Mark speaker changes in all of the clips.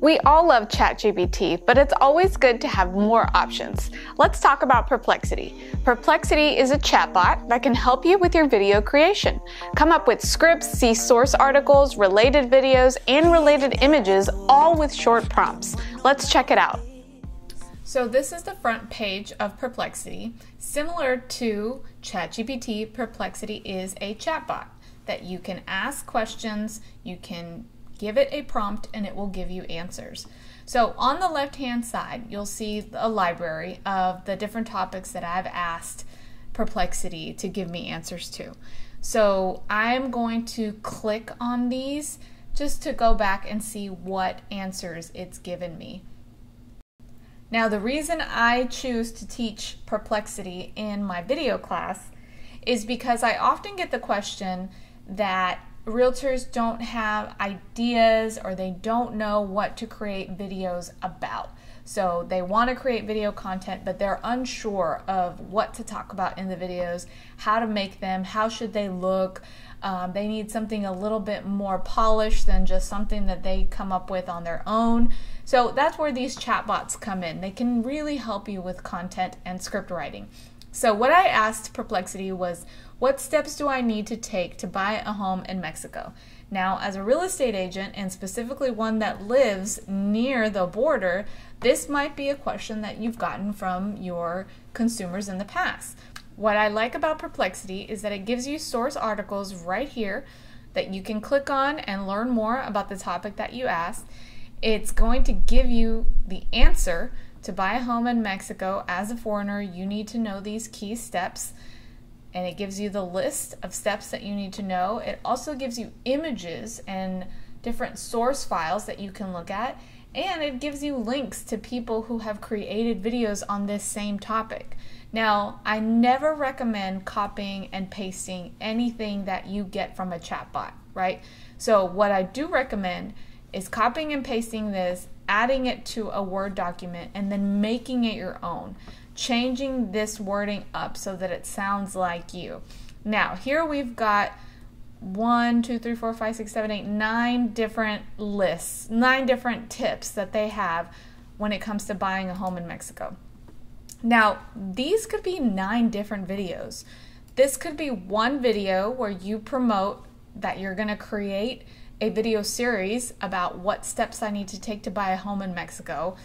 Speaker 1: We all love ChatGPT, but it's always good to have more options. Let's talk about Perplexity. Perplexity is a chatbot that can help you with your video creation. Come up with scripts, see source articles, related videos, and related images, all with short prompts. Let's check it out. So, this is the front page of Perplexity. Similar to ChatGPT, Perplexity is a chatbot that you can ask questions, you can Give it a prompt and it will give you answers. So on the left hand side, you'll see a library of the different topics that I've asked Perplexity to give me answers to. So I'm going to click on these just to go back and see what answers it's given me. Now, the reason I choose to teach Perplexity in my video class is because I often get the question that realtors don't have ideas or they don't know what to create videos about. So they want to create video content, but they're unsure of what to talk about in the videos, how to make them, how should they look. Um, they need something a little bit more polished than just something that they come up with on their own. So that's where these chatbots come in. They can really help you with content and script writing. So what I asked Perplexity was, what steps do I need to take to buy a home in Mexico? Now, as a real estate agent, and specifically one that lives near the border, this might be a question that you've gotten from your consumers in the past. What I like about Perplexity is that it gives you source articles right here that you can click on and learn more about the topic that you asked. It's going to give you the answer to buy a home in Mexico as a foreigner. You need to know these key steps and it gives you the list of steps that you need to know. It also gives you images and different source files that you can look at, and it gives you links to people who have created videos on this same topic. Now, I never recommend copying and pasting anything that you get from a chatbot, right? So, what I do recommend is copying and pasting this, adding it to a Word document, and then making it your own changing this wording up so that it sounds like you. Now, here we've got one, two, three, four, five, six, seven, eight, nine different lists, nine different tips that they have when it comes to buying a home in Mexico. Now, these could be nine different videos. This could be one video where you promote that you're going to create a video series about what steps I need to take to buy a home in Mexico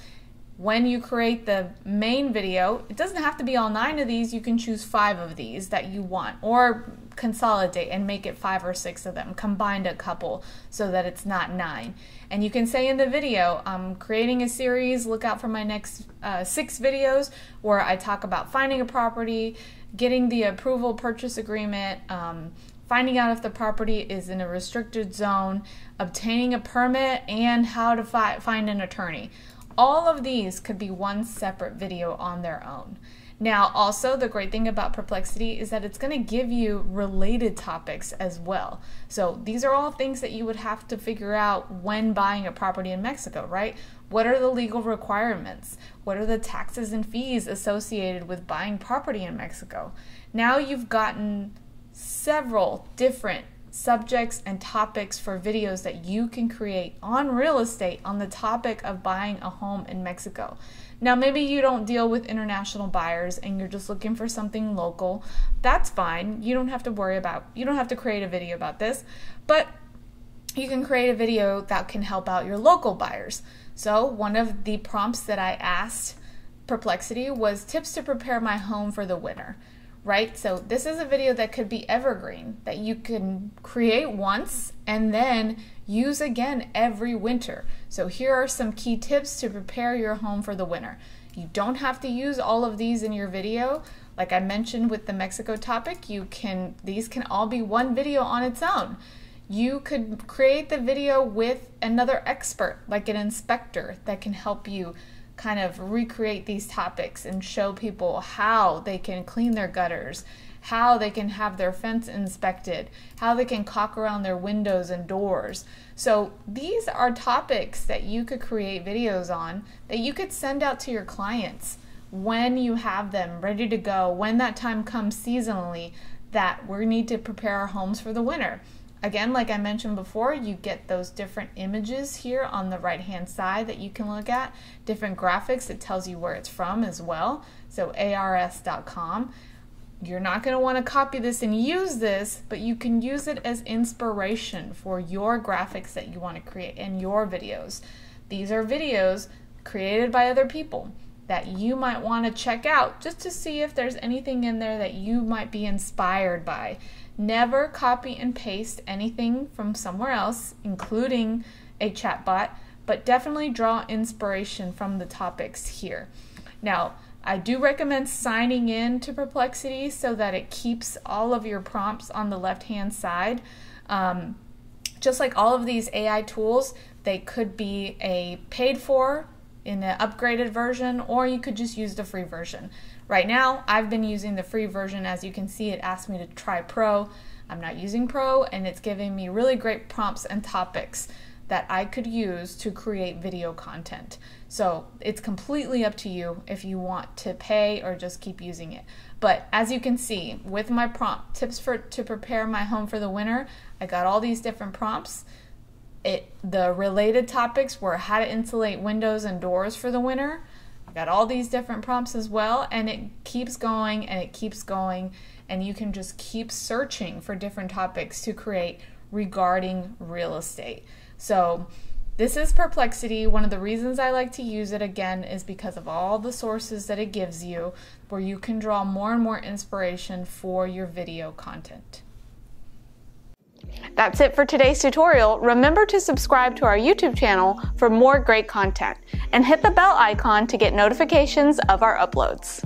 Speaker 1: when you create the main video, it doesn't have to be all nine of these. You can choose five of these that you want or consolidate and make it five or six of them, combined a couple so that it's not nine. And you can say in the video, I'm creating a series, look out for my next uh, six videos where I talk about finding a property, getting the approval purchase agreement, um, finding out if the property is in a restricted zone, obtaining a permit, and how to fi- find an attorney. All of these could be one separate video on their own. Now, also, the great thing about Perplexity is that it's going to give you related topics as well. So, these are all things that you would have to figure out when buying a property in Mexico, right? What are the legal requirements? What are the taxes and fees associated with buying property in Mexico? Now you've gotten several different subjects and topics for videos that you can create on real estate on the topic of buying a home in Mexico. Now, maybe you don't deal with international buyers and you're just looking for something local. That's fine. You don't have to worry about, you don't have to create a video about this, but you can create a video that can help out your local buyers. So, one of the prompts that I asked Perplexity was tips to prepare my home for the winter right? So this is a video that could be evergreen that you can create once and then use again every winter. So here are some key tips to prepare your home for the winter. You don't have to use all of these in your video. Like I mentioned with the Mexico topic, you can these can all be one video on its own. You could create the video with another expert, like an inspector that can help you kind of recreate these topics and show people how they can clean their gutters, how they can have their fence inspected, how they can caulk around their windows and doors. So, these are topics that you could create videos on that you could send out to your clients when you have them ready to go, when that time comes seasonally that we need to prepare our homes for the winter. Again, like I mentioned before, you get those different images here on the right hand side that you can look at, different graphics. It tells you where it's from as well. So ars.com. You're not going to want to copy this and use this, but you can use it as inspiration for your graphics that you want to create and your videos. These are videos created by other people that you might want to check out just to see if there's anything in there that you might be inspired by. Never copy and paste anything from somewhere else, including a chatbot, but definitely draw inspiration from the topics here. Now, I do recommend signing in to Perplexity so that it keeps all of your prompts on the left hand side. Um, just like all of these AI tools, they could be a paid for in an upgraded version, or you could just use the free version. Right now, I've been using the free version. As you can see, it asked me to try Pro. I'm not using Pro, and it's giving me really great prompts and topics that I could use to create video content. So it's completely up to you if you want to pay or just keep using it. But as you can see, with my prompt tips for to prepare my home for the winter, I got all these different prompts. It the related topics were how to insulate windows and doors for the winter. I got all these different prompts as well, and it keeps going and it keeps going, and you can just keep searching for different topics to create regarding real estate. So this is Perplexity. One of the reasons I like to use it again is because of all the sources that it gives you where you can draw more and more inspiration for your video content. That's it for today's tutorial. Remember to subscribe to our YouTube channel for more great content and hit the bell icon to get notifications of our uploads.